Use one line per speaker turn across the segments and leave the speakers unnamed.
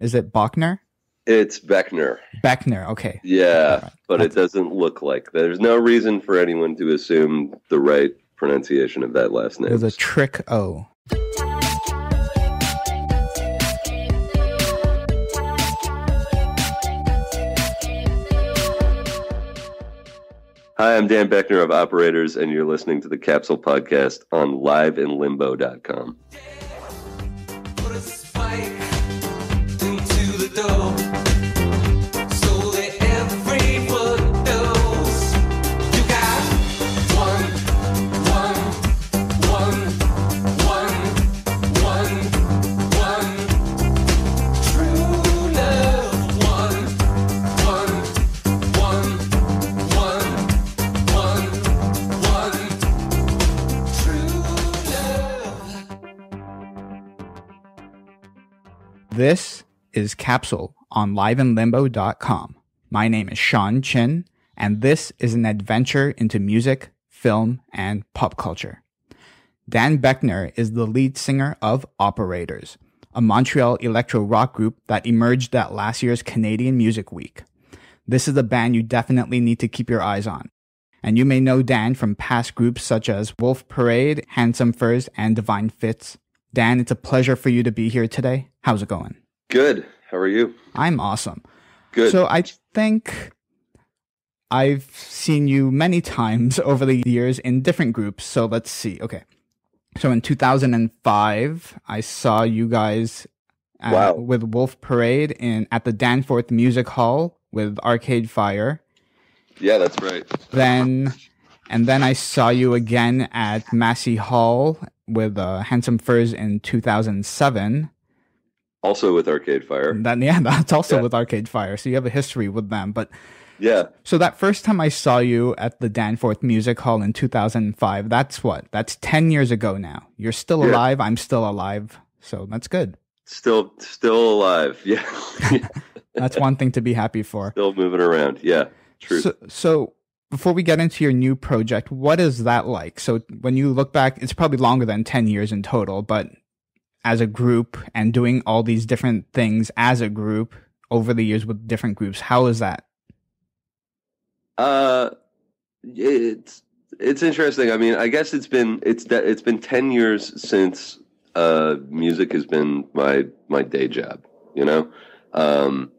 Is it Bachner?
It's Beckner.
Beckner. Okay.
Yeah,
Right.
but it doesn't look like. There's no reason for anyone to assume the right pronunciation of that last
It
name.
was a trick O.
Hi, I'm Dan Boeckner of Operators, and you're listening to the Capsule Podcast on liveinlimbo.com.
Put
This is Capsule on liveinlimbo.com. My name is Sean Chin, and this is an adventure into music, film, and pop culture. Dan Boeckner is the lead singer of Operators, a Montreal electro rock group that emerged at last year's Canadian Music Week. This is a band you definitely need to keep your eyes on. And you may know Dan from past groups such as Wolf Parade, Handsome Furs, and Divine Fits. Dan, it's a pleasure for you to be here today. How's it going?
Good. How are you?
I'm awesome.
Good.
So I think I've seen you many times over the years in different groups. So let's see. Okay. So in 2005, I saw you guys uh,
Wow.
with Wolf Parade in at the Danforth Music Hall with Arcade Fire.
yeah, that's right.
Then and then I saw you again at Massey Hall with uh, Handsome Furs in 2007.
Also with Arcade Fire.
That yeah, that's also
Yeah.
with Arcade Fire. So you have a history with them, but
Yeah.
So that first time I saw you at the Danforth Music Hall in 2005, that's what? That's 10 years ago now. You're still
Yeah.
alive. I'm still alive. So that's good.
Still still alive. Yeah.
That's one thing to be happy for.
still moving around. Yeah. True.
So, so before we get into your new project, what is that like? So when you look back, it's probably longer than 10 years in total, but as a group and doing all these different things as a group over the years with different groups, how is that?
Uh, it's it's interesting. I mean, I guess it's been it's it's been ten years since uh music has been my my day job. You know, um,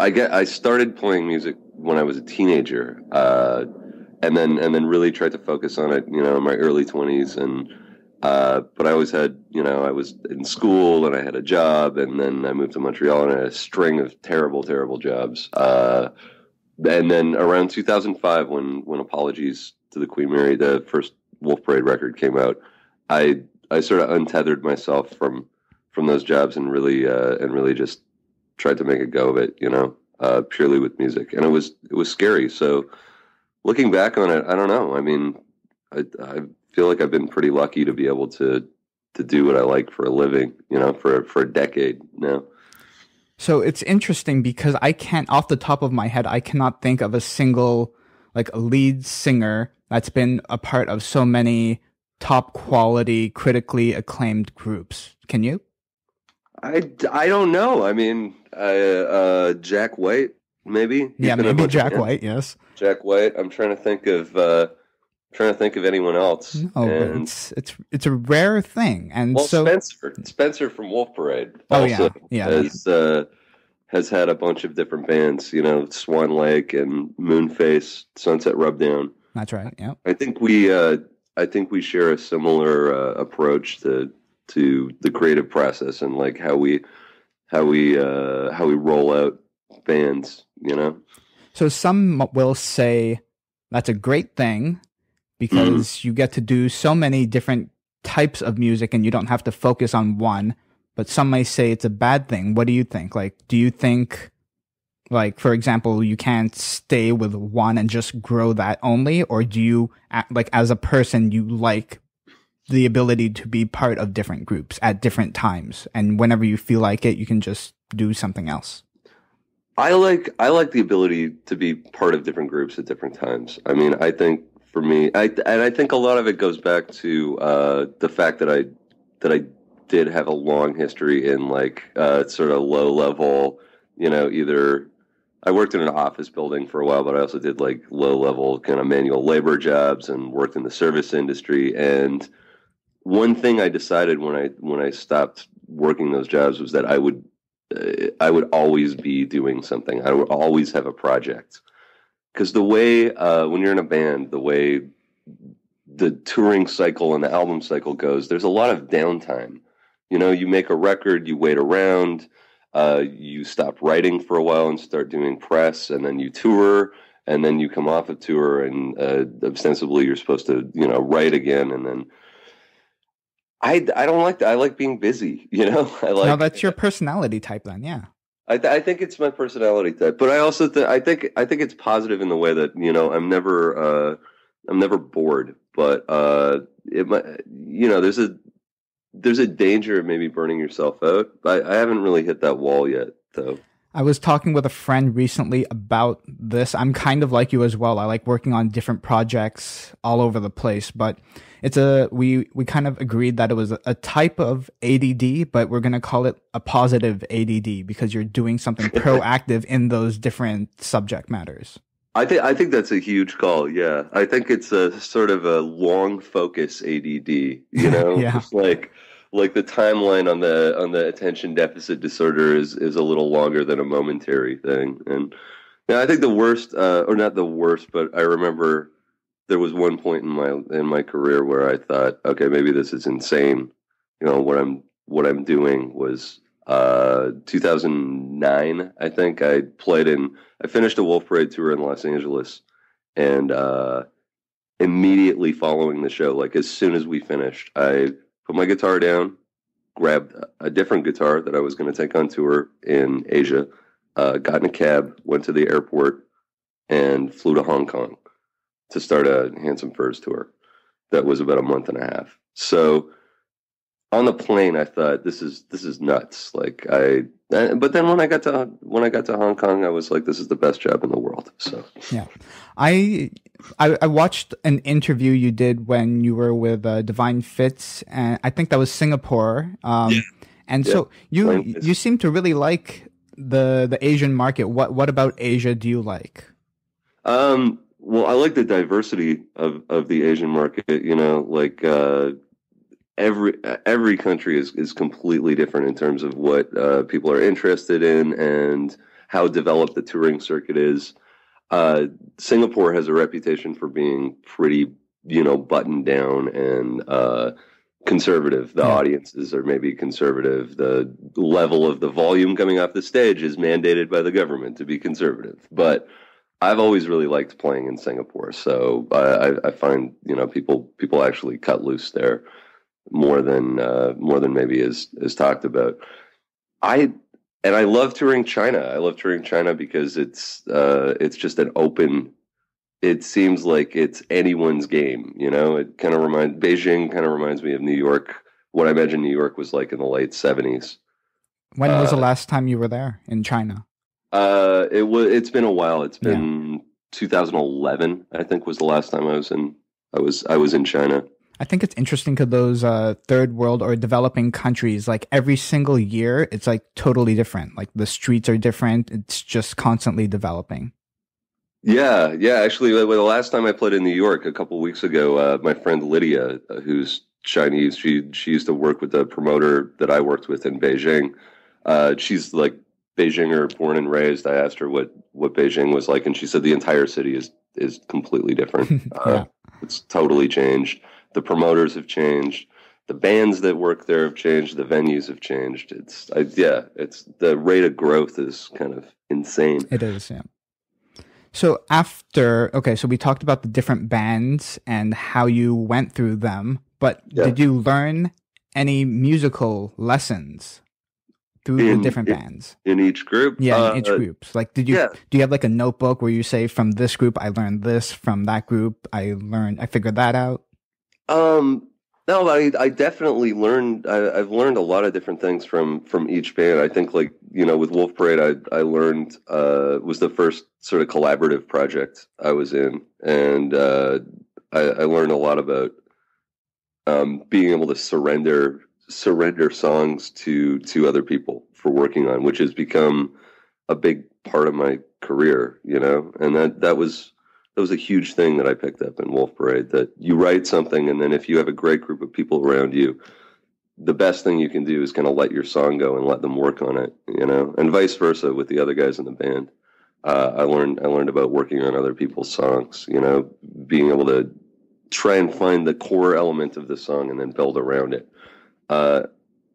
I get I started playing music when I was a teenager, uh, and then and then really tried to focus on it. You know, in my early twenties and. Uh, but I always had, you know, I was in school and I had a job, and then I moved to Montreal and I had a string of terrible, terrible jobs. Uh, and then around 2005 when when apologies to the queen mary the first wolf parade record came out i i sort of untethered myself from from those jobs and really uh and really just tried to make a go of it you know uh purely with music and it was it was scary so looking back on it i don't know i mean i i feel like i've been pretty lucky to be able to to do what i like for a living you know for for a decade now
So it's interesting because I can't, off the top of my head, I cannot think of a single like lead singer that's been a part of so many top quality, critically acclaimed groups. Can you?
I, I don't know. I mean, I, uh, Jack White, maybe. He's
yeah, maybe
of-
Jack White. Yes.
Jack White. I'm trying to think of uh, trying to think of anyone else.
No,
and
it's it's it's a rare thing, and
well,
so
Spencer, Spencer from Wolf Parade,
Oh, yeah, yeah.
has uh, has had a bunch of different bands. You know, Swan Lake and Moonface, Sunset Rubdown.
that's right. Yeah.
I think we uh, I think we share a similar uh, approach to to the creative process and like how we how we uh, how we roll out bands. You know.
So some will say that's a great thing because
Mm-hmm.
you get to do so many different types of music and you don't have to focus on one. But some may say it's a bad thing. What do you think? Like, do you think, like, for example, you can't stay with one and just grow that only? Or do you, act, like, as a person, you like the ability to be part of different groups at different times? And whenever you feel like it, you can just do something else?
I like I like the ability to be part of different groups at different times. I mean, I think for me, I and I think a lot of it goes back to uh, the fact that I that I did have a long history in like uh, sort of low level, you know, either I worked in an office building for a while, but I also did like low level kind of manual labor jobs and worked in the service industry. And one thing I decided when I when I stopped working those jobs was that I would uh, I would always be doing something. I would always have a project because the way uh, when you're in a band, the way the touring cycle and the album cycle goes, there's a lot of downtime. You know, you make a record, you wait around, uh, you stop writing for a while and start doing press, and then you tour, and then you come off a tour, and uh, ostensibly you're supposed to, you know, write again, and then. I, I don't like that. I like being busy. You know, I like.
now that's your personality type, then. Yeah.
I, th- I think it's my personality type, but I also th- I think I think it's positive in the way that you know I'm never uh, I'm never bored, but uh, it might you know there's a there's a danger of maybe burning yourself out. I, I haven't really hit that wall yet, though.
I was talking with a friend recently about this. I'm kind of like you as well. I like working on different projects all over the place, but it's a we we kind of agreed that it was a type of ADD, but we're going to call it a positive ADD because you're doing something proactive in those different subject matters.
I think I think that's a huge call. Yeah, I think it's a sort of a long focus ADD. You know,
Yeah.
It's like like the timeline on the on the attention deficit disorder is is a little longer than a momentary thing. And yeah, I think the worst, uh, or not the worst, but I remember there was one point in my in my career where I thought, okay, maybe this is insane. You know, what I'm what I'm doing was uh 2009 i think i played in i finished a wolf parade tour in los angeles and uh immediately following the show like as soon as we finished i put my guitar down grabbed a different guitar that i was going to take on tour in asia uh, got in a cab went to the airport and flew to hong kong to start a handsome furs tour that was about a month and a half so on the plane i thought this is this is nuts like i but then when i got to when i got to hong kong i was like this is the best job in the world so
I, I I watched an interview you did when you were with uh, Divine Fits, and I think that was Singapore. Um, And so you
Divine Fits.
you seem to really like the the Asian market. What what about Asia do you like?
Um, well, I like the diversity of, of the Asian market. You know, like uh, every every country is is completely different in terms of what uh, people are interested in and how developed the touring circuit is. Uh, Singapore has a reputation for being pretty, you know, buttoned down and uh, conservative. The
Yeah.
audiences are maybe conservative. The level of the volume coming off the stage is mandated by the government to be conservative. But I've always really liked playing in Singapore, so I, I, find you know people people actually cut loose there more than uh, more than maybe is is talked about. I and I love touring China. I love touring China because it's uh, it's just an open. It seems like it's anyone's game. You know, it kind of reminds Beijing kind of reminds me of New York. What I imagine New York was like in the late seventies.
When was the
Uh,
last time you were there in China?
Uh, it was. It's been a while. It's been 2011. I think was the last time I was in. I was I was in China.
I think it's interesting because those uh, third world or developing countries, like every single year, it's like totally different. Like the streets are different. It's just constantly developing.
Yeah, yeah. Actually, the the last time I played in New York a couple weeks ago, uh, my friend Lydia, uh, who's Chinese, she she used to work with the promoter that I worked with in Beijing. Uh, she's like Beijinger, born and raised. I asked her what what Beijing was like, and she said the entire city is is completely different.
Yeah.
Uh, It's totally changed. The promoters have changed. The bands that work there have changed. The venues have changed. It's I, yeah. It's the rate of growth is kind of insane.
It is, yeah. So after, okay, so we talked about the different bands and how you went through them, but
Yeah.
did you learn any musical lessons through the different
in-
bands?
in each group.
Yeah, in
Uh,
each groups. Like, did you
yeah.
do you have like a notebook where you say from this group I learned this, from that group I learned I figured that out?
Um, no, I I definitely learned. I, I've learned a lot of different things from from each band. I think like you know with Wolf Parade, I I learned uh was the first sort of collaborative project I was in, and uh, I, I learned a lot about um being able to surrender surrender songs to to other people for working on, which has become a big part of my career, you know. And that that was that was a huge thing that I picked up in Wolf Parade. That you write something, and then if you have a great group of people around you, the best thing you can do is kind of let your song go and let them work on it, you know, and vice versa with the other guys in the band. Uh, I learned I learned about working on other people's songs, you know, being able to try and find the core element of the song and then build around it. Uh,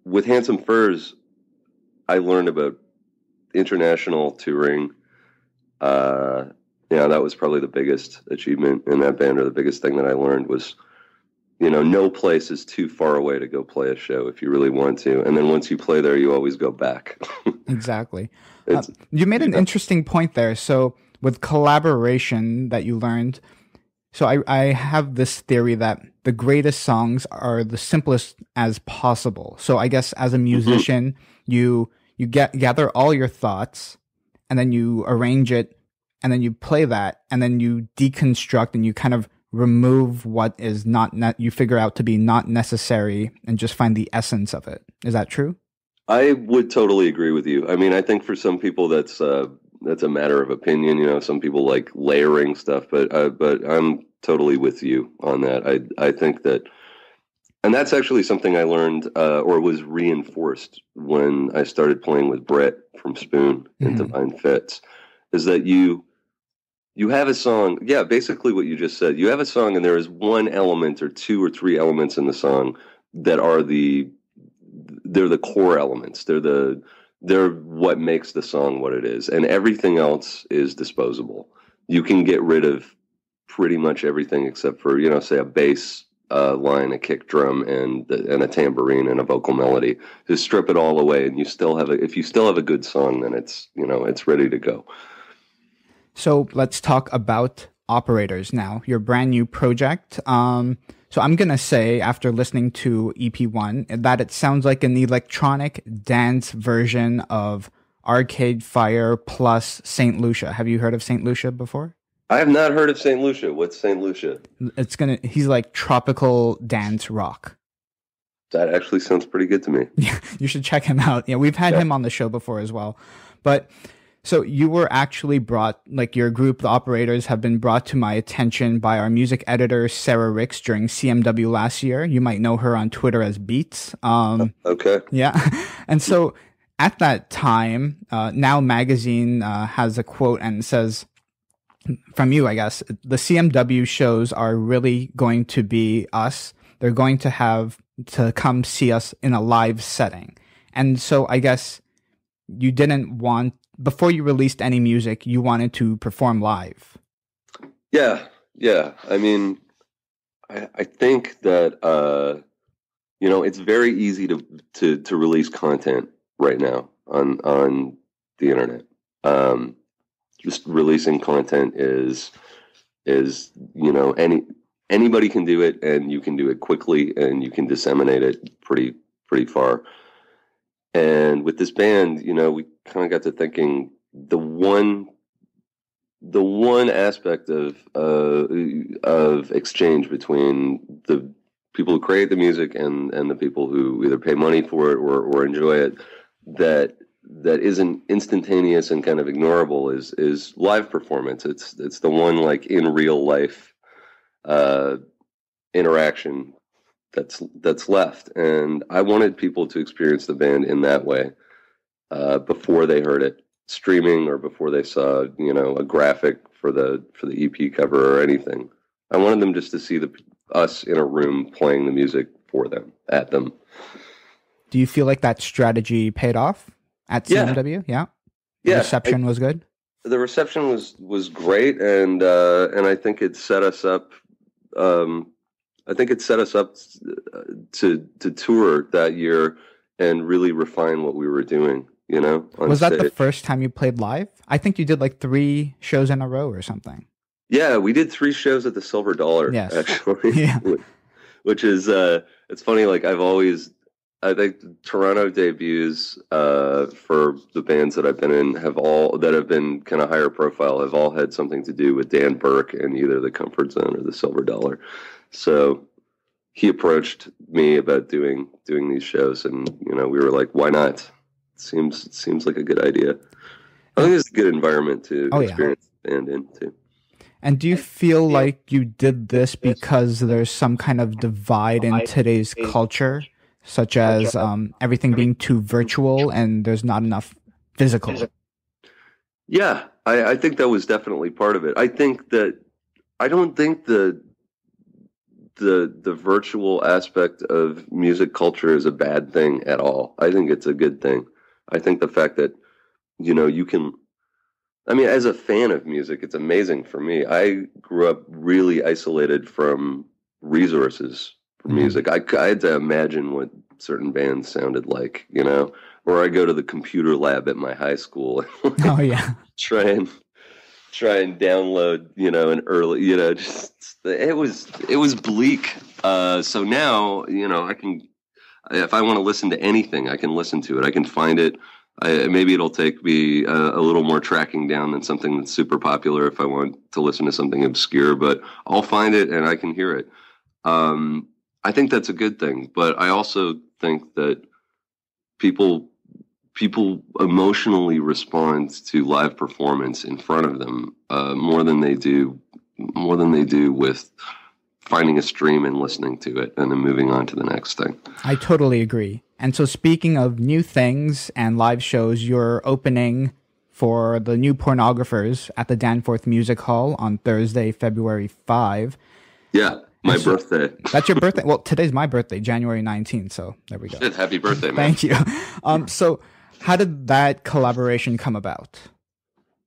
with Handsome Furs, I learned about international touring. Uh, yeah, that was probably the biggest achievement in that band, or the biggest thing that I learned was, you know, no place is too far away to go play a show if you really want to, and then once you play there, you always go back.
Exactly. Uh, you made an
yeah.
interesting point there. So with collaboration that you learned, so I, I have this theory that the greatest songs are the simplest as possible. So I guess as a
Mm-hmm.
musician, you you get gather all your thoughts and then you arrange it and then you play that and then you deconstruct and you kind of remove what is not ne- you figure out to be not necessary and just find the essence of it. Is that true?
I would totally agree with you. I mean, I think for some people that's uh, that's a matter of opinion. You know, some people like layering stuff, but uh, but I'm totally with you on that. I I think that, and that's actually something I learned uh, or was reinforced when I started playing with Brett from Spoon in
Mhm.
Divine Fits, is that you you have a song. Yeah, basically what you just said. You have a song, and there is one element or two or three elements in the song that are the they're the core elements. They're the they're what makes the song what it is, and everything else is disposable. You can get rid of pretty much everything except for you know, say a bass uh, line, a kick drum, and and a tambourine and a vocal melody. Just strip it all away, and you still have a. If you still have a good song, then it's you know it's ready to go.
So let's talk about operators now, your brand new project. Um, so I'm going to say, after listening to EP1, that it sounds like an electronic dance version of Arcade Fire plus St. Lucia. Have you heard of St. Lucia before?
I have not heard of Saint Lucia. What's Saint Lucia?
It's going to, he's like tropical dance rock.
That actually sounds pretty good to me.
Yeah, you should check him out. Yeah, we've had
Yeah.
him on the show before as well. But so you were actually brought, like your group, the operators, have been brought to my attention by our music editor Sarah Ricks during CMW last year. You might know her on Twitter as Beats. Um,
Okay.
yeah, and so at that time, uh, Now Magazine uh, has a quote and says. From you, I guess the CMW shows are really going to be us. They're going to have to come see us in a live setting. And so I guess you didn't want before you released any music, you wanted to perform live.
Yeah, yeah. I mean, I, I think that uh, you know it's very easy to to to release content right now on on the internet. Um, just releasing content is is you know any anybody can do it, and you can do it quickly, and you can disseminate it pretty pretty far. And with this band, you know, we kind of got to thinking the one the one aspect of uh, of exchange between the people who create the music and and the people who either pay money for it or, or enjoy it that that isn't instantaneous and kind of ignorable is is live performance. It's it's the one like in real life uh interaction that's that's left. And i wanted people to experience the band in that way uh before they heard it streaming or before they saw you know a graphic for the for the EP cover or anything. I wanted them just to see the us in a room playing the music for them at them.
Do you feel like that strategy paid off at. CMW? Yeah. The
Yeah,
reception was good.
the reception was was great, and uh, and I think it set us up. Um, I think it set us up uh, to to tour that year and really refine what we were doing. You know,
Was that the first time you played live? I think you did like three shows in a row or something.
Yeah, we did three shows at the Silver Dollar.
Yes.
actually.
Yeah.
Which- Which is uh, it's funny. Like I've always, I think Toronto debuts uh, for the bands that I've been in have all that have been kind of higher profile have all had something to do with Dan Burke and either the Comfort Zone or the Silver Dollar. So he approached me about doing doing these shows, and you know, we were like, why not? Seems seems like a good idea. I think it's a good environment to
Oh, yeah.
experience the band in too.
And do you feel like you did this because there's some kind of divide in today's culture, such as um, everything being too virtual and there's not enough physical?
Yeah, I, I think that was definitely part of it. I think that I don't think the the the virtual aspect of music culture is a bad thing at all. I think it's a good thing. I think the fact that you know you can I mean as a fan of music it's amazing for me. I grew up really isolated from resources for
Mhm.
music. I, I had to imagine what certain bands sounded like, you know, or I go to the computer lab at my high school
Oh yeah,
try and try and download you know an early you know just it was it was bleak uh so now you know i can if i want to listen to anything i can listen to it. I can find it. I, maybe it'll take me a, a little more tracking down than something that's super popular if i want to listen to something obscure but i'll find it and i can hear it. Um i think that's a good thing but i also think that people people emotionally respond to live performance in front of them uh, more than they do more than they do with finding a stream and listening to it and then moving on to the next thing.
I totally agree. And so, speaking of new things and live shows, you're opening for the new pornographers at the Danforth Music Hall on Thursday, February 5.
Yeah, my
So-
birthday.
That's your birthday. Well, today's my birthday, January 19th. So, there we go.
Shit, happy birthday, man.
Thank you. Um, so, how did that collaboration come about?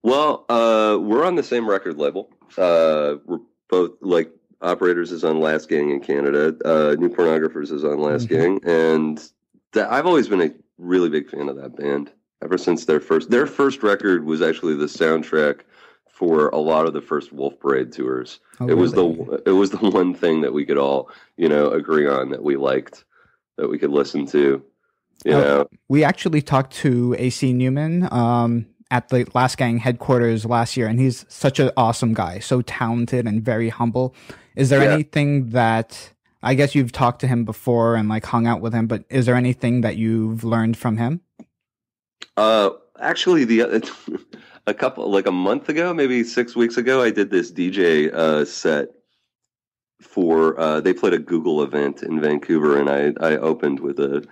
Well, uh, we're on the same record label. Uh, we're both like Operators is on Last Gang in Canada. Uh, New Pornographers is on Last
Mhm.
Gang, and that, I've always been a really big fan of that band ever since their first. Their first record was actually the soundtrack for a lot of the first Wolf Parade tours.
Oh,
it was
really?
the it was the one thing that we could all you know agree on that we liked that we could listen to. You
Oh.
know,
we actually talked to AC Newman um, at the Last Gang headquarters last year, and he's such an awesome guy, so talented and very humble. Is there
Yeah.
anything that I guess you've talked to him before and like hung out with him, but is there anything that you've learned from him?
Uh, actually, the a couple like a month ago, maybe six weeks ago, I did this DJ uh, set for. Uh, they played a Google event in Vancouver, and I I opened with a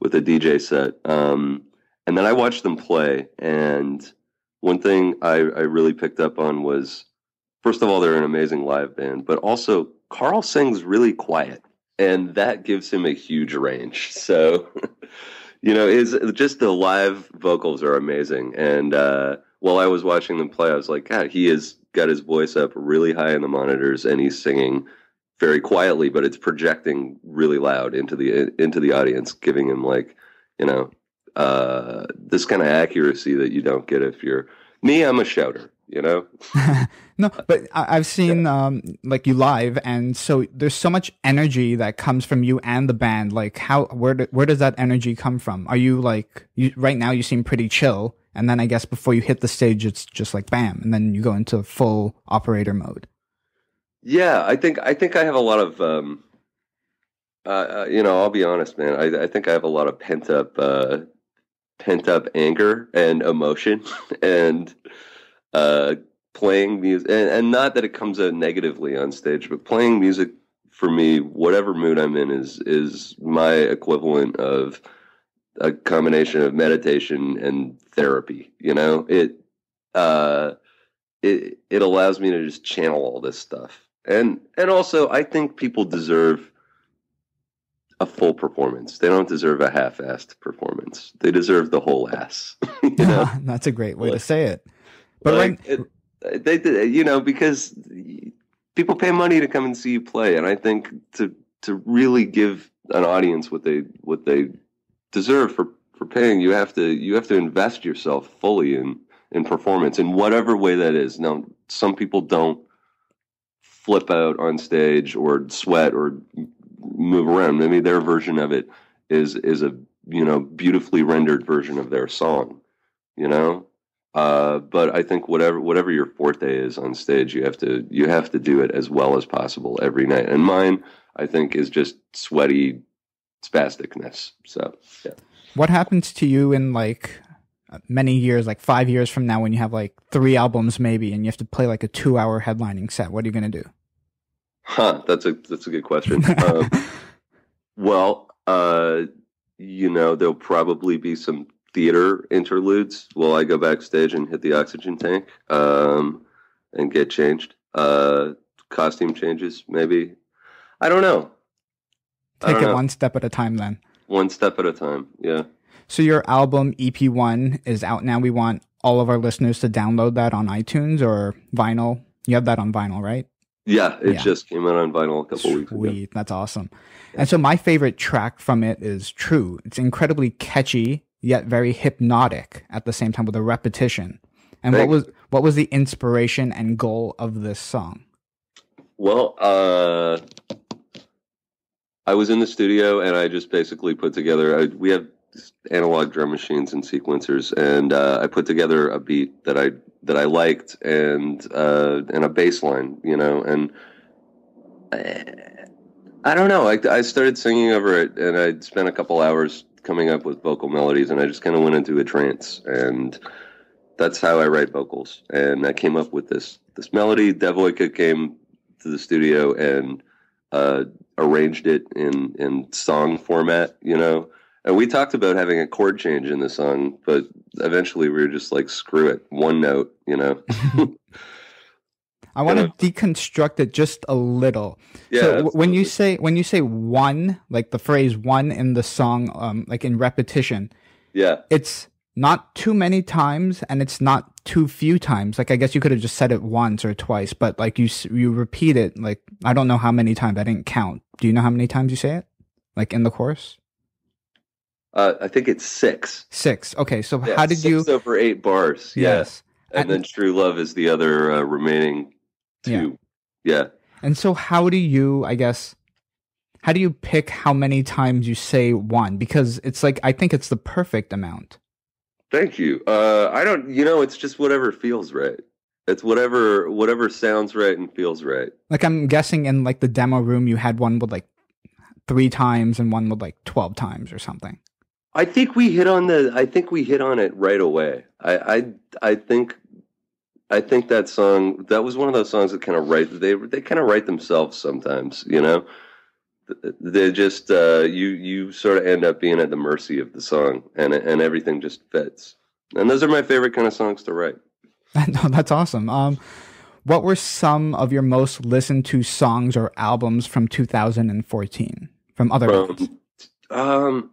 with a DJ set. Um, and then I watched them play, and one thing I I really picked up on was, first of all, they're an amazing live band, but also Carl sings really quiet, and that gives him a huge range. So. you know is just the live vocals are amazing and uh while i was watching them play i was like god he has got his voice up really high in the monitors and he's singing very quietly but it's projecting really loud into the into the audience giving him like you know uh this kind of accuracy that you don't get if you're me i'm a shouter you know
no, but I- I've seen um, like you live, and so there's so much energy that comes from you and the band. Like, how where do, where does that energy come from? Are you like you right now? You seem pretty chill, and then I guess before you hit the stage, it's just like bam, and then you go into full operator mode.
Yeah, I think I think I have a lot of um uh, uh, you know, I'll be honest, man. I I think I have a lot of pent up uh pent up anger and emotion and uh playing music and, and not that it comes out negatively on stage, but playing music for me, whatever mood I'm in is is my equivalent of a combination of meditation and therapy, you know? It uh it it allows me to just channel all this stuff and and also i think people deserve a full performance they don't deserve a half-assed performance they deserve the whole ass you know
That's a great way to say it. But
like,
right,
they did you know because people pay money to come and see you play and i think to to really give an audience what they what they deserve for for paying you have to you have to invest yourself fully in in performance in whatever way that is. Now some people don't flip out on stage or sweat or move around. Maybe their version of it is is a you know beautifully rendered version of their song you know uh, but I think whatever whatever your forte is on stage, you have to you have to do it as well as possible every night. And mine, I think is just sweaty spasticness. So yeah.
What happens to you in like many years, like five years from now, when you have like three albums maybe, and you have to play like a two-hour headlining set? What are you gonna do?
Huh, that's a that's a good question. um, well, uh, you know, there'll probably be some theater interludes while I go backstage and hit the oxygen tank um, and get changed. Uh, costume changes, maybe. I don't know.
Take
don't
it
know.
one step at a time, then.
One step at a time. Yeah.
So your album EP1 is out now. We want all of our listeners to download that on iTunes or vinyl. You have that on vinyl, right?
Yeah, it
Yeah.
just came out on vinyl a couple weeks ago.
Sweet. That's awesome. And so my favorite track from it is True. It's incredibly catchy, yet very hypnotic at the same time with a repetition. And what was what was the inspiration and goal of this song?
Well, uh, I was in the studio and I just basically put together. I, we have analog drum machines and sequencers, and uh, I put together a beat that I that I liked and uh, and a bass line, you know, and I, I don't know. I, I started singing over it, and I spent a couple hours coming up with vocal melodies, and I just kind of went into a trance, and that's how I write vocals. And I came up with this this melody. Devojka came to the studio and uh, arranged it in in song format, you know. And we talked about having a chord change in the song, but eventually we were just like, screw it, one note, you know.
I want to deconstruct it just a little.
Yeah.
so when you say when you say one, like the phrase one in the song, um, like in repetition,
yeah,
it's not too many times and it's not too few times. Like I guess you could have just said it once or twice, but like you you repeat it like I don't know how many times. I didn't count. Do you know how many times you say it? Like in the chorus?
uh, I think it's six.
Six. Okay, so
Yeah,
how did you?
over eight bars? Yeah,
Yes.
and
And-
then True Love is the other uh, remaining two. Yeah.
And so how do you? I guess. How do you pick how many times you say one? Because it's like I think it's the perfect amount.
Thank you. Uh, I don't. You know, it's just whatever feels right. It's whatever whatever sounds right and feels right.
Like I'm guessing in like the demo room you had one with like three times and one with like twelve times or something.
I think we hit on the. I think we hit on it right away. I I I think. I think that song that was one of those songs that kind of write they they kind of write themselves sometimes, you know. They just uh, you you sort of end up being at the mercy of the song, and and everything just fits. And those are my favorite kind of songs to write.
no, that's awesome. Um, what were some of your most listened to songs or albums from 2014 from other bands?
Um,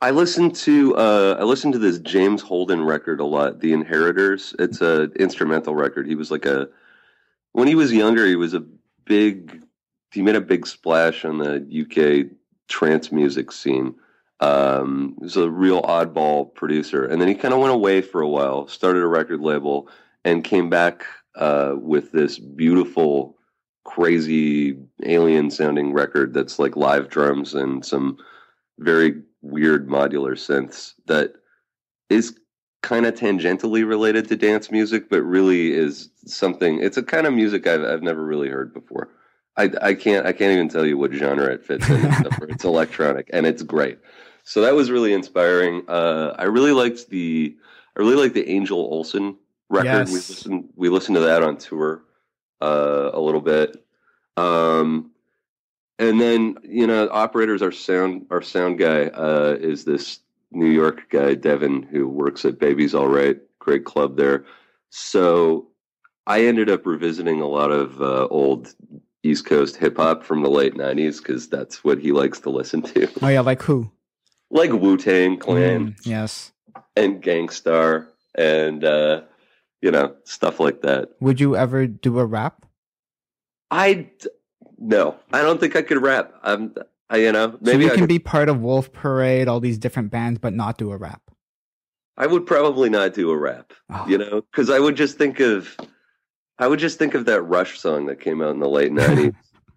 I listened to uh, I listened to this James Holden record a lot, The Inheritors. It's a instrumental record. He was like a when he was younger, he was a big. He made a big splash on the UK trance music scene. Um, he was a real oddball producer, and then he kind of went away for a while, started a record label, and came back uh, with this beautiful, crazy alien sounding record that's like live drums and some very weird modular synths that is kind of tangentially related to dance music, but really is something. It's a kind of music I've I've never really heard before. I, I can't I can't even tell you what genre it fits in. it's electronic and it's great. So that was really inspiring. Uh, I really liked the I really liked the Angel Olsen record. We
Yes.
listened we listened to that on tour uh, a little bit. Um, and then you know, operators our sound our sound guy uh, is this New York guy Devin who works at Baby's All Right, great club there. So I ended up revisiting a lot of uh, old East Coast hip hop from the late '90s because that's what he likes to listen to,
Oh yeah, like who?
like Wu Tang Clan
Mm, yes.
and Gang Starr and uh, you know stuff like that.
Would you ever do a rap?
I no, I don't think I could rap. I'm, I, you know,
so
maybe
you
I,
can
could-
be part of Wolf Parade, all these different bands, but not do a rap.
I would probably not do a rap,
Oh,
you know, because I would just think of, I would just think of that Rush song that came out in the late '90s,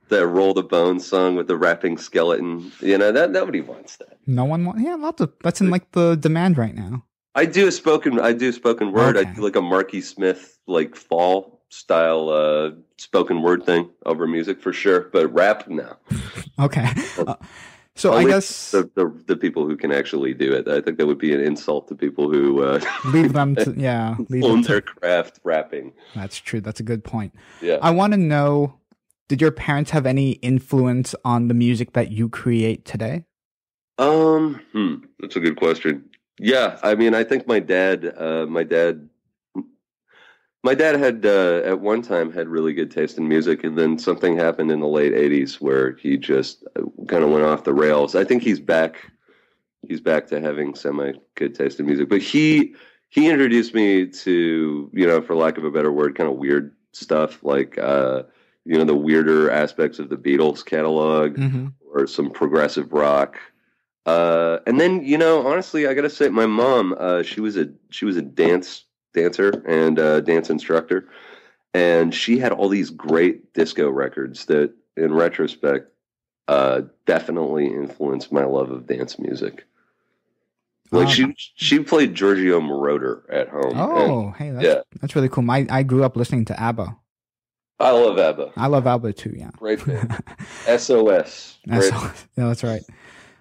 that Roll the Bones song with the rapping skeleton. You know, that nobody wants that.
no one wants. Yeah, lots of. That's in like the demand right now.
I do a spoken, I do spoken word. I
Okay.
do like a Marky Smith like fall style uh, spoken word thing over music for sure. But rap, no.
Okay. Uh, so I guess
the, the the people who can actually do it. I think that would be an insult to people who uh,
leave them to yeah, leave them
own
to,
their craft rapping.
That's true. That's a good point.
Yeah.
I want to know did your parents have any influence on the music that you create today?
Um, hmm, that's a good question. Yeah, I mean, I think my dad, uh, my dad, my dad had uh, at one time had really good taste in music, and then something happened in the late '80s where he just kind of went off the rails. I think he's back. He's back to having semi good taste in music, but he he introduced me to you know, for lack of a better word, kind of weird stuff like uh, you know the weirder aspects of the Beatles catalog
Mm-hmm.
or some progressive rock. Uh, and then you know, honestly, I gotta say, my mom, uh, she was a she was a dance dancer and uh, dance instructor, and she had all these great disco records that, in retrospect, uh, definitely influenced my love of dance music. Like she she played Giorgio Moroder at home. and
Oh, hey, that's,
yeah.
that's really cool. My I grew up listening to ABBA.
I love ABBA.
I love ABBA too. Yeah.
Great band. SOS.
That's,
Great.
yeah, that's right.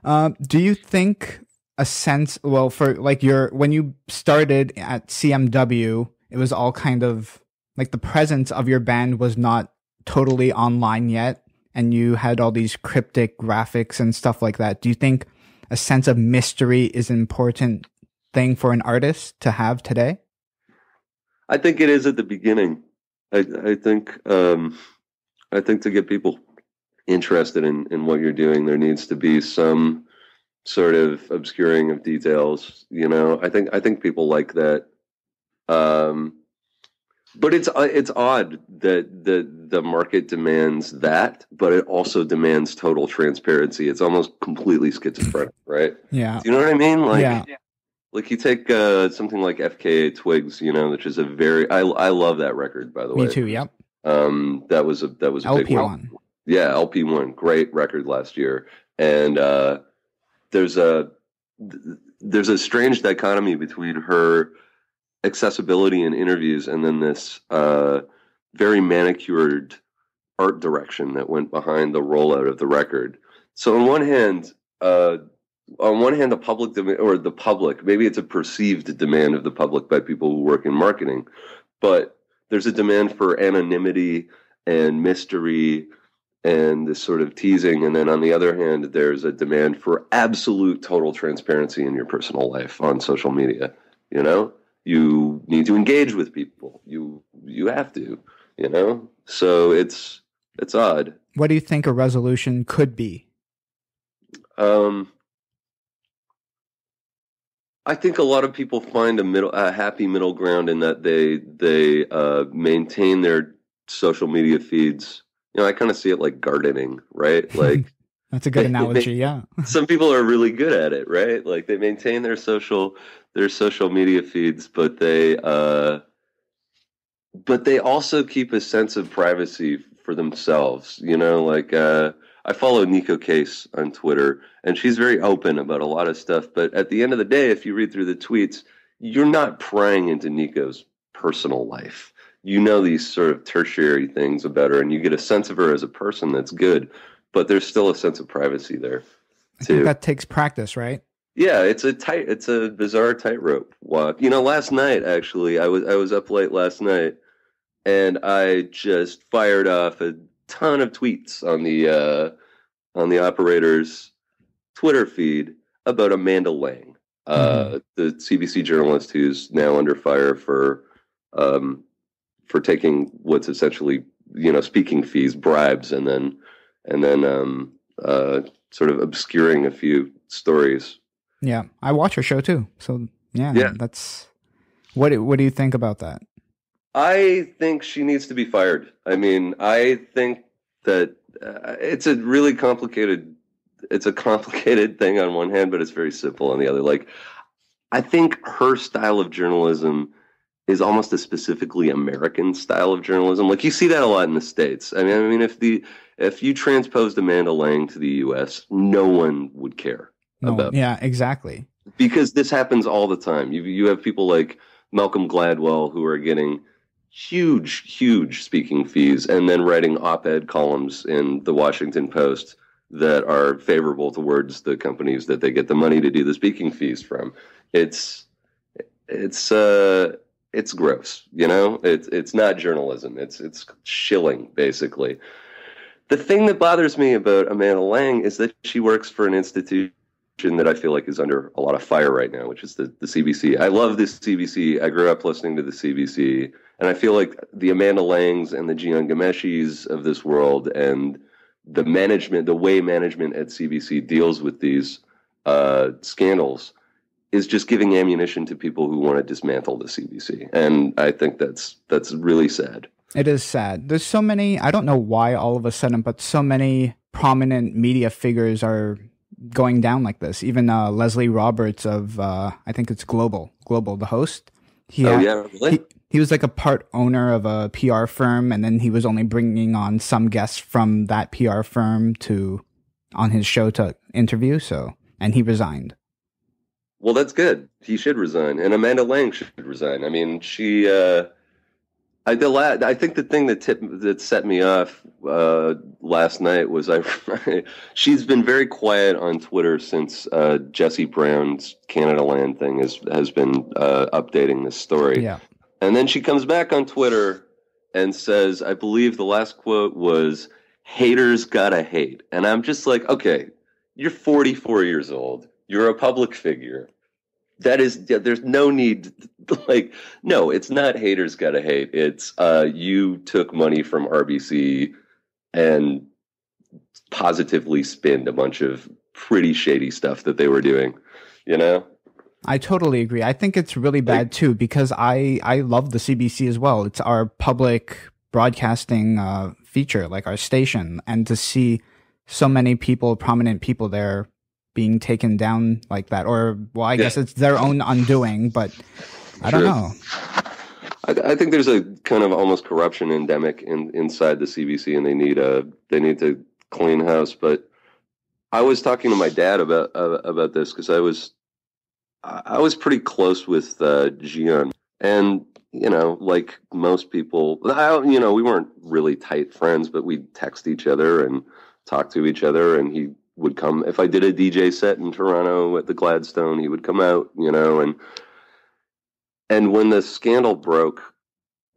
Um, do you think a sense? Well, for like your when you started at CMW, it was all kind of like the presence of your band was not totally online yet, and you had all these cryptic graphics and stuff like that. Do you think a sense of mystery is an important thing for an artist to have today?
I think it is at the beginning. I I think um, I think to get people interested in in what you're doing, there needs to be some sort of obscuring of details. You know, I think I think people like that. Um, but it's uh, it's odd that the the market demands that, but it also demands total transparency. It's almost completely schizophrenic, right?
Yeah.
Do you know what I mean? Like,
Yeah.
like you take uh, something like FKA Twigs, you know, which is a very I I love that record by the way.
Me too. Yep.
Um, that was a that was a big one.
one.
Yeah, LP one, great record last year, and uh, there's a there's a strange dichotomy between her accessibility in interviews and then this uh, very manicured art direction that went behind the rollout of the record. So on one hand, uh, on one hand, the public dem- or the public, maybe it's a perceived demand of the public by people who work in marketing, but there's a demand for anonymity and mystery and this sort of teasing. And then on the other hand, there's a demand for absolute total transparency in your personal life on social media. You know, you need to engage with people. You you have to. You know, so it's it's odd.
What do you think a resolution could be?
Um, I think a lot of people find a middle, a happy middle ground in that they they uh, maintain their social media feeds. You know, I kind of see it like gardening, right? Like
That's a good analogy. Yeah.
some people are really good at it, right? Like they maintain their social their social media feeds, but they uh, but they also keep a sense of privacy for themselves. You know, like uh, I follow Neko Case on Twitter, and she's very open about a lot of stuff. But at the end of the day, if you read through the tweets, you're not prying into Neko's personal life. You know these sort of tertiary things about her, and you get a sense of her as a person that's good. But there's still a sense of privacy there
I think
too.
that takes practice, right?
Yeah, it's a tight, it's a bizarre tightrope walk. You know, last night actually, I was I was up late last night, and I just fired off a ton of tweets on the uh, on the operator's Twitter feed about Amanda Lang, uh, the CBC journalist who's now under fire for um, for taking what's essentially you know speaking fees, bribes, and then and then um, uh, sort of obscuring a few stories.
Yeah, I watch her show too. So yeah,
Yeah.
that's what. do- What do you think about that?
I think she needs to be fired. I mean, I think that uh, it's a really complicated. It's a complicated thing on one hand, but it's very simple on the other. Like, I think her style of journalism is almost a specifically American style of journalism. Like you see that a lot in the states. I mean, I mean, if the if you transposed Amanda Lang to the U.S., no one would care
No,
about
yeah, exactly.
because this happens all the time. You you have people like Malcolm Gladwell who are getting huge, huge speaking fees, and then writing op-ed columns in the Washington Post that are favorable towards the companies that they get the money to do the speaking fees from. It's it's uh it's gross, you know. It's it's not journalism. It's it's shilling basically. The thing that bothers me about Amanda Lang is that she works for an institution that I feel like is under a lot of fire right now, which is the, the CBC. I love this CBC. I grew up listening to the CBC, and I feel like the Amanda Langs and the Jian Ghomeshis of this world and the management, the way management at CBC deals with these uh, scandals is just giving ammunition to people who want to dismantle the CBC. And I think that's that's really sad.
It is sad. There's so many, I don't know why all of a sudden, but so many prominent media figures are going down like this. Even uh, Leslie Roberts of, uh, I think it's Global, Global, the host. He
Oh
had-
yeah, really?
He, he was like a part owner of a PR firm, and then he was only bringing on some guests from that PR firm to on his show to interview. So, and he resigned.
Well, that's good. He should resign, and Amanda Lang should resign. I mean, she. Uh, I the la- I think the thing that tip, that set me off uh, last night was I. she's been very quiet on Twitter since uh, Jesse Brown's Canadaland thing has has been uh, updating this story.
Yeah.
And then she comes back on Twitter and says, I believe the last quote was, haters gotta hate. And I'm just like, okay, you're 44 years old. You're a public figure. That is, there's no need, like, no, it's not haters gotta hate. It's, uh, you took money from RBC and positively spinned a bunch of pretty shady stuff that they were doing, you know?
I totally agree. I think it's really bad too because I I love the CBC as well. It's our public broadcasting uh, feature, like our station, and to see so many people, prominent people there, being taken down like that, or well, I guess it's their own undoing, but I don't know.
I, I think there's a kind of almost corruption endemic in, inside the CBC, and they need a they need to clean house. But I was talking to my dad about uh, about this because I was I I was pretty close with uh, Jian, and you know, like most people, I, you know, we weren't really tight friends, but we'd text each other and talk to each other, and he would come if I did a DJ set in Toronto at the Gladstone, he would come out, you know, and and when the scandal broke,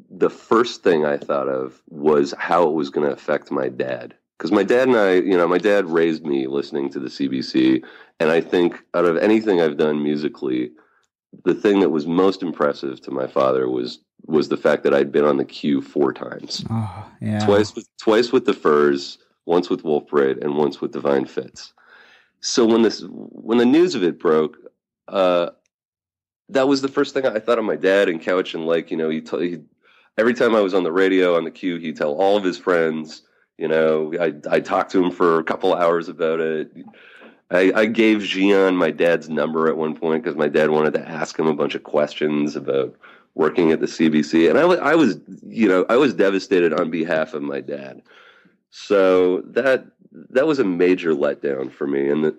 the first thing I thought of was how it was going to affect my dad. Because my dad and I, you know, my dad raised me listening to the CBC. And I think out of anything I've done musically, the thing that was most impressive to my father was was the fact that I'd been on the Q four times.
Oh, yeah.
Twice with twice with the Furs, once with Wolf Parade, and once with Divine Fits. So when this when the news of it broke, uh, that was the first thing I thought of my dad and Couch and like you know he, t- he every time I was on the radio on the Q he'd tell all of his friends you know I I talked to him for a couple hours about it. I, I gave Jian my dad's number at one point because my dad wanted to ask him a bunch of questions about working at the CBC, and I I was you know I was devastated on behalf of my dad. So that that was a major letdown for me, and the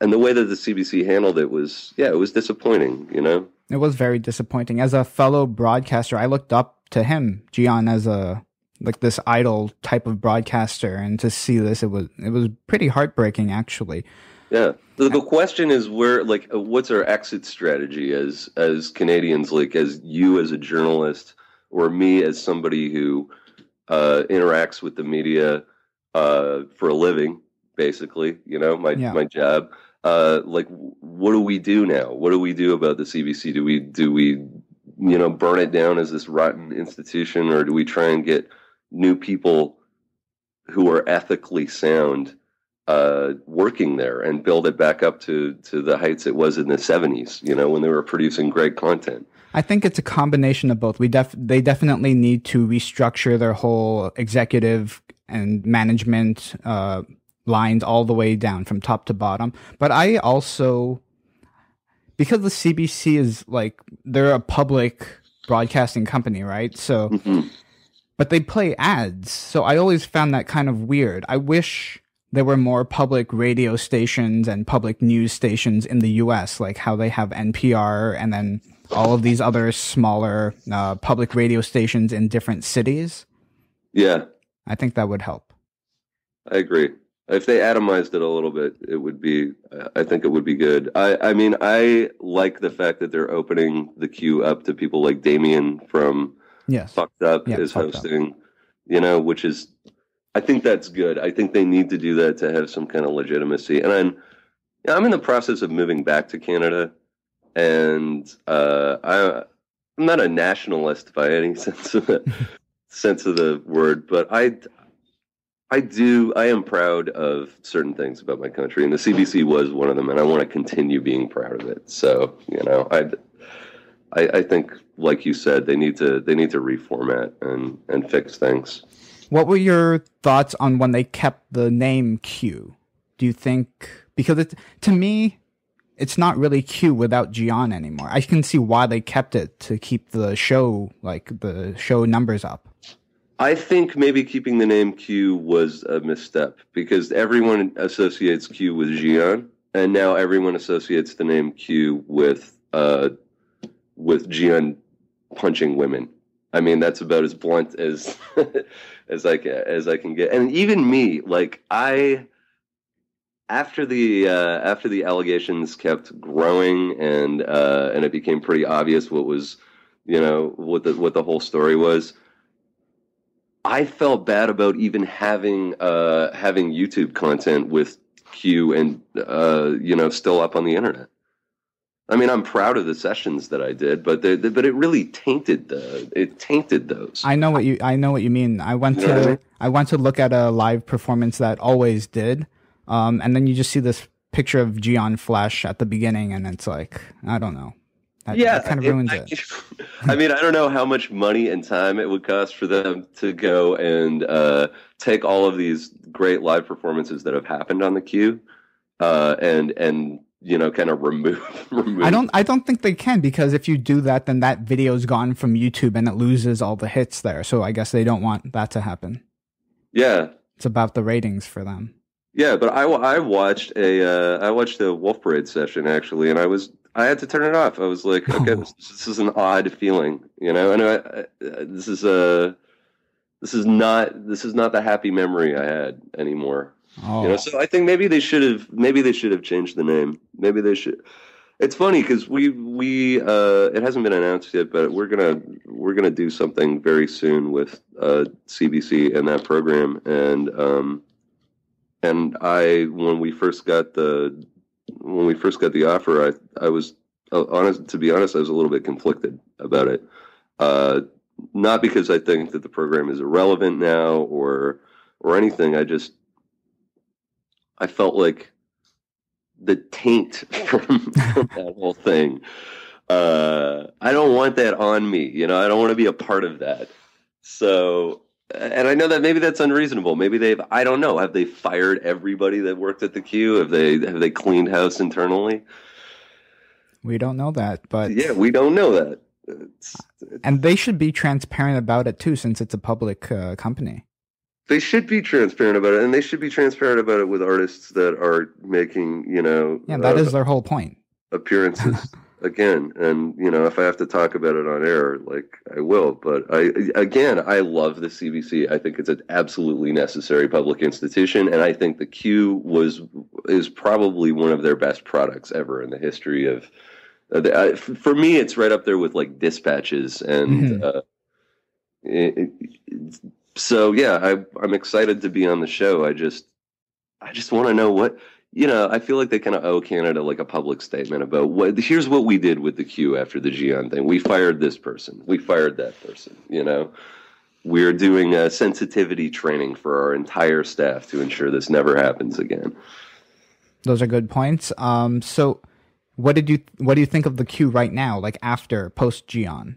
and the way that the CBC handled it was yeah it was disappointing. You know.
It was very disappointing. As a fellow broadcaster, I looked up to him, Jian, as a like this idol type of broadcaster, and to see this, it was it was pretty heartbreaking, actually.
Yeah. The, the question is where, like, uh, what's our exit strategy as as Canadians, like, as you as a journalist, or me as somebody who uh, interacts with the media uh, for a living, basically. You know, my
Yeah.
my job. Uh, like, what do we do now? What do we do about the CBC? Do we do we you know burn it down as this rotten institution, or do we try and get new people who are ethically sound? uh, working there and build it back up to to the heights it was in the 70s you know when they were producing great content
I think it's a combination of both. We def they definitely need to restructure their whole executive and management uh, lines all the way down from top to bottom. But I also, because the CBC is like they're a public broadcasting company, right? So,
Mhm.
but they play ads, so I always found that kind of weird. I wish there were more public radio stations and public news stations in the US, like how they have NPR and then all of these other smaller uh, public radio stations in different cities.
yeah
I think that would help.
i agree If they atomized it a little bit, it would be. I think it would be good. I, I mean, I like the fact that they're opening the Q up to people like Damian from
Yes.
Fucked Up
Yeah,
is
Fucked Up.
hosting. You know, which is, I think that's good. I think they need to do that to have some kind of legitimacy. And I'm, yeah, I'm in the process of moving back to Canada, and uh, I, I'm not a nationalist by any sense of the sense of the word, but I, I do. I am proud of certain things about my country, and the CBC was one of them, and I want to continue being proud of it. So, you know, I, I, I think, like you said, they need to they need to reformat and and fix things.
What were your thoughts on when they kept the name Q? Do you think because it to me it's not really Q without Jian anymore. I can see why they kept it to keep the show like the show numbers up.
I think maybe keeping the name Q was a misstep because everyone associates Q with Jian, and now everyone associates the name Q with uh, with Jian punching women. I mean, that's about as blunt as as I can, as I can get. And even me, like I, after the uh, after the allegations kept growing and uh, and it became pretty obvious what was, you know, what the what the whole story was. I felt bad about even having uh, having YouTube content with Q and uh, you know still up on the internet. I mean, I'm proud of the sessions that I did, but they, they- but it really tainted the it tainted those.
I know what you I know what you mean. I went
You know I
to
mean?
I went to look at a live performance that always did. Um and then you just see this picture of Jian Flash at the beginning and it's like I don't know. That,
yeah,
kind of ruins
I,
it.
I mean, I don't know how much money and time it would cost for them to go and uh, take all of these great live performances that have happened on the Q, uh, and and you know, kind of remove remove.
I don't I don't think they can because if you do that then that video's gone from YouTube and it loses all the hits there. So I guess they don't want that to happen.
Yeah,
It's about the ratings for them.
Yeah, but I, I watched a uh, I watched a Wolf Parade session actually, and I was I had to turn it off. I was like, okay, this, this is an odd feeling, you know, and I, I, this is a this is not this is not the happy memory I had anymore.
Oh.
You know, so I think maybe they should have maybe they should have changed the name. Maybe they should. It's funny because we we uh, it hasn't been announced yet, but we're gonna we're gonna do something very soon with uh, CBC and that program, and um, and I when we first got the when we first got the offer, I I was uh, honest to be honest, I was a little bit conflicted about it. Uh, not because I think that the program is irrelevant now or or anything. I just I felt like the taint from, from that whole thing. Uh, I don't want that on me. You know, I don't want to be a part of that. So, and I know that maybe that's unreasonable. Maybe they've, I don't know, have they fired everybody that worked at the Q? Have they, have they cleaned house internally?
We don't know that, but
Yeah, we don't know that. It's,
and they should be transparent about it too since it's a public uh, company.
they should be transparent about it, and they should be transparent about it with artists that are making, you know,
Yeah, that
uh,
is their whole point.
appearances again and you know if i have to talk about it on air like i will but i again i love the cbc i think it's an absolutely necessary public institution and i think the q was is probably one of their best products ever in the history of uh, the, I, for me it's right up there with like dispatches and
Mhm.
uh, it, it- so yeah I, i'm excited to be on the show i just i just want to know what you know, I feel like they kind of owe Canada like a public statement about what. Here's what we did with the Q after the Jian thing. We fired this person. We fired that person. You know, we're doing a sensitivity training for our entire staff to ensure this never happens again.
Those are good points. Um, so what did you what do you think of the Q right now, like after post Jian?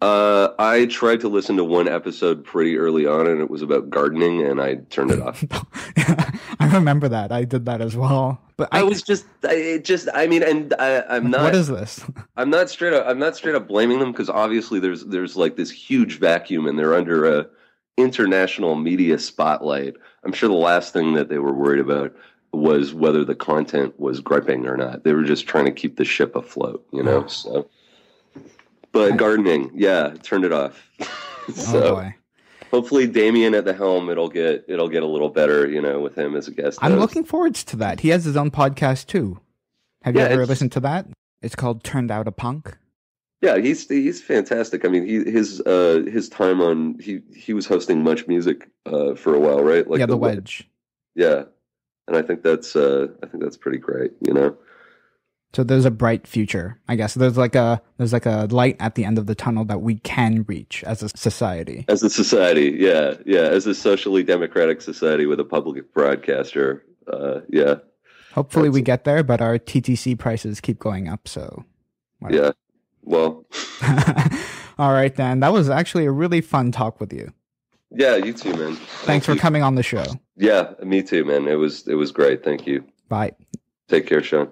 Uh, I tried to listen to one episode pretty early on, and it was about gardening, and I turned it off.
Remember that. I did that as well. But I,
I was just, I it just, I mean, and I, I'm not.
what is this?
I'm not straight up. I'm not straight up blaming them because obviously there's there's like this huge vacuum and they're under a international media spotlight. I'm sure the last thing that they were worried about was whether the content was gripping or not. They were just trying to keep the ship afloat, you know. So, but gardening, yeah, turned it off.
Oh boy.
Hopefully Damian at the helm. It'll get it'll get a little better. You know, with him as a guest.
I'm
host.
looking forward to that. He has his own podcast too. Have you ever listened to that? It's called Turned Out a Punk.
Yeah, he's he's fantastic. I mean, he his uh his time on he he was hosting Much Music uh for a while, right?
yeah, the,
Wedge.
Wedge.
Yeah, and I think that's uh I think that's pretty great. You know.
So there's a bright future, I guess. There's like a there's like a light at the end of the tunnel that we can reach as a society.
As a society, yeah, yeah, as a socially democratic society with a public broadcaster, uh, yeah,
Hopefully we get there, but our TTC prices keep going up. So, whatever.
yeah. Well,
all right, then. That was actually a really fun talk with you.
yeah, you too, man.
Thanks for
you.
coming on the show.
Yeah, me too, man. It was it was great. Thank you.
Bye.
Take care, Sean.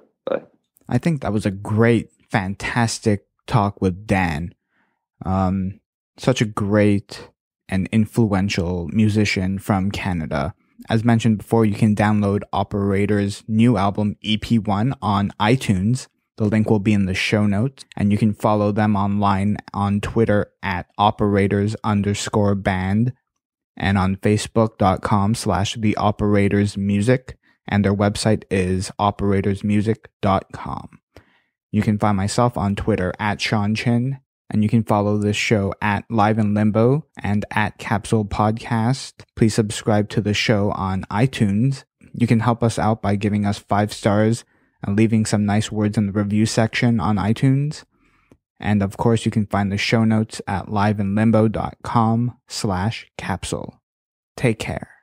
I think that was a great, fantastic talk with Dan. Um, such a great and influential musician from Canada. As mentioned before, you can download Operator's new album EP1 on iTunes. The link will be in the show notes and you can follow them online on Twitter at operators underscore band and on facebook.com slash the operators music and their website is operatorsmusic.com. You can find myself on Twitter at Sean Chin, and you can follow this show at Live in Limbo and at Capsule Podcast. Please subscribe to the show on iTunes. You can help us out by giving us five stars and leaving some nice words in the review section on iTunes. And of course, you can find the show notes at liveinlimbo.com slash capsule. Take care.